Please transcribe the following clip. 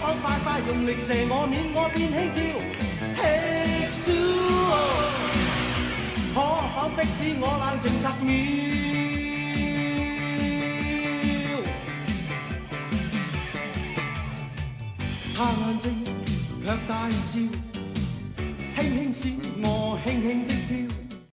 快快用力射我，面我变轻佻可否迫使我冷静十秒？他眼睛却大笑，轻轻使我轻轻的跳。